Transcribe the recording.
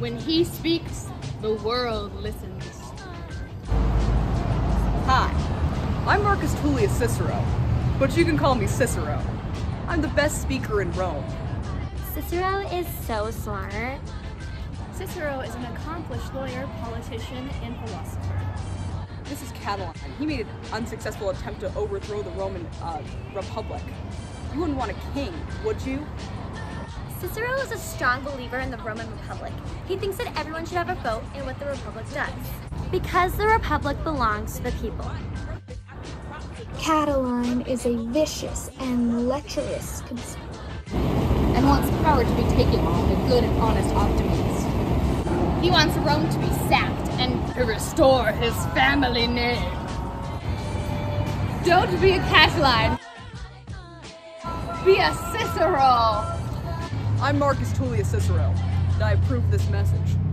When he speaks, the world listens. Hi, I'm Marcus Tullius Cicero, but you can call me Cicero. I'm the best speaker in Rome. Cicero is so smart. Cicero is an accomplished lawyer, politician, and philosopher. This is Catiline. He made an unsuccessful attempt to overthrow the Roman uh, Republic. You wouldn't want a king, would you? Cicero is a strong believer in the Roman Republic. He thinks that everyone should have a vote in what the Republic does. Because the Republic belongs to the people. Catiline is a vicious and lecherous conspirator. And wants power to be taken from the good and honest Optimates. He wants Rome to be sacked and to restore his family name. Don't be a Catiline. Be a Cicero. I'm Marcus Tullius Cicero, and I approve this message.